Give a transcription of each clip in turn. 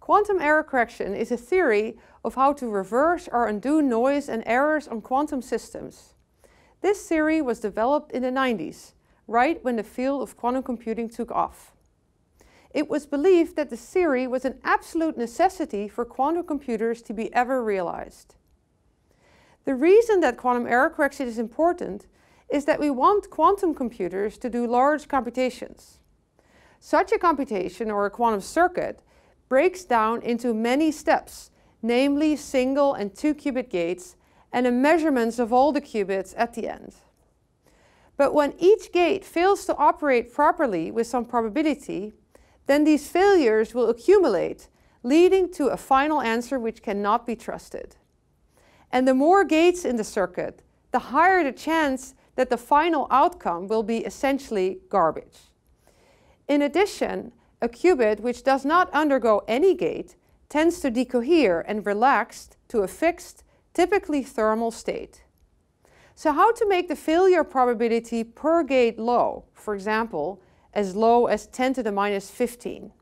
Quantum error correction is a theory of how to reverse or undo noise and errors on quantum systems. This theory was developed in the 90s, right when the field of quantum computing took off. It was believed that the theory was an absolute necessity for quantum computers to be ever realized. The reason that quantum error correction is important is that we want quantum computers to do large computations. Such a computation, or a quantum circuit, breaks down into many steps, namely single and two qubit gates and the measurements of all the qubits at the end. But when each gate fails to operate properly with some probability, then these failures will accumulate, leading to a final answer which cannot be trusted. And the more gates in the circuit, the higher the chance that the final outcome will be essentially garbage. In addition, a qubit which does not undergo any gate tends to decohere and relax to a fixed, typically thermal state. So how to make the failure probability per gate low, for example, as low as 10 to the minus 15?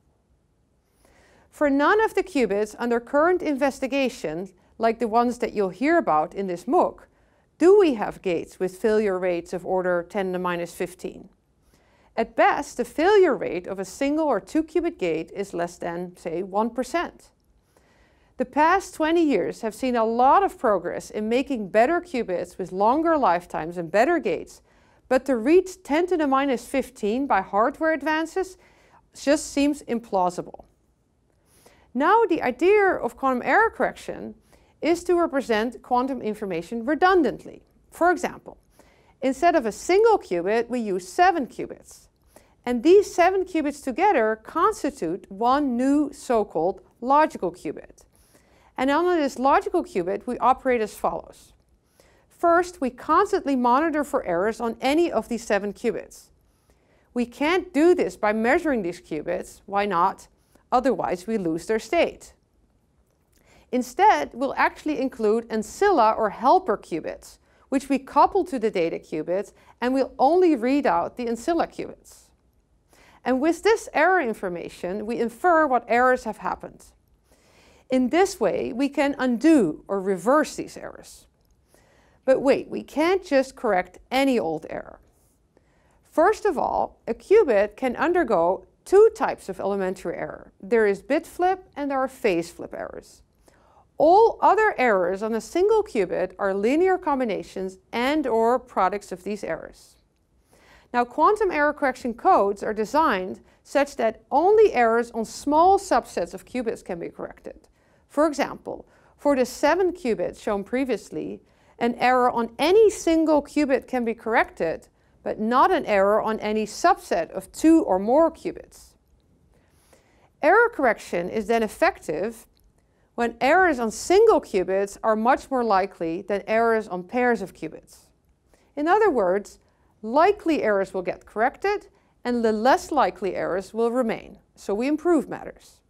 For none of the qubits under current investigation, like the ones that you'll hear about in this MOOC, do we have gates with failure rates of order 10 to minus 15? At best, the failure rate of a single or two qubit gate is less than, say, 1%. The past 20 years have seen a lot of progress in making better qubits with longer lifetimes and better gates, but to reach 10 to the minus 15 by hardware advances just seems implausible. Now the idea of quantum error correction is to represent quantum information redundantly. For example, instead of a single qubit, we use seven qubits. And these seven qubits together constitute one new so-called logical qubit. And on this logical qubit, we operate as follows. First, we constantly monitor for errors on any of these seven qubits. We can't do this by measuring these qubits. Why not? Otherwise, we lose their state. Instead, we'll actually include ancilla or helper qubits, which we couple to the data qubits, and we'll only read out the ancilla qubits. And with this error information, we infer what errors have happened. In this way, we can undo or reverse these errors. But wait, we can't just correct any old error. First of all, a qubit can undergo two types of elementary error. There is bit flip and there are phase flip errors. All other errors on a single qubit are linear combinations and or products of these errors. Now quantum error correction codes are designed such that only errors on small subsets of qubits can be corrected. For example, for the seven qubits shown previously, an error on any single qubit can be corrected, but not an error on any subset of two or more qubits. Error correction is then effective when errors on single qubits are much more likely than errors on pairs of qubits. In other words, likely errors will get corrected and the less likely errors will remain. So we improve matters.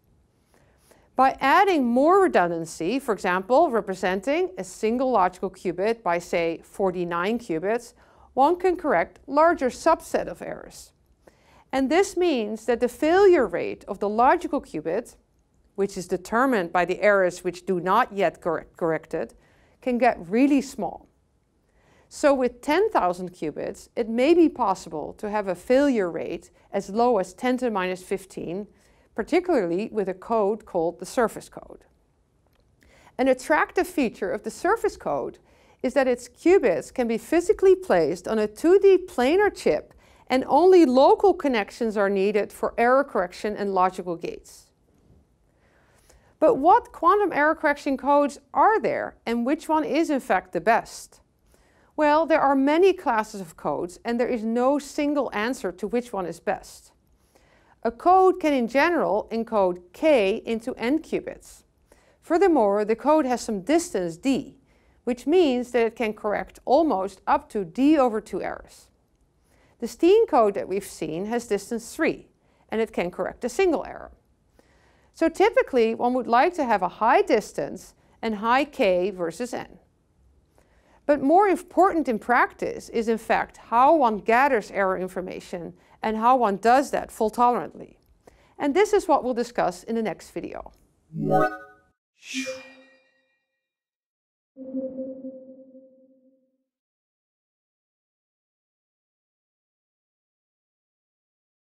By adding more redundancy, for example, representing a single logical qubit by, say, 49 qubits, one can correct larger subset of errors. And this means that the failure rate of the logical qubit, which is determined by the errors which do not yet correct corrected, can get really small. So with 10,000 qubits, it may be possible to have a failure rate as low as 10 to the minus 15, particularly with a code called the surface code. An attractive feature of the surface code is that its qubits can be physically placed on a 2D planar chip and only local connections are needed for error correction and logical gates. But what quantum error correction codes are there and which one is in fact the best? Well, there are many classes of codes and there is no single answer to which one is best. A code can in general encode k into n qubits. Furthermore, the code has some distance d, which means that it can correct almost up to d over 2 errors. The Steane code that we've seen has distance 3, and it can correct a single error. So typically, one would like to have a high distance and high k versus n. But more important in practice is in fact how one gathers error information and how one does that fault tolerantly. And this is what we'll discuss in the next video.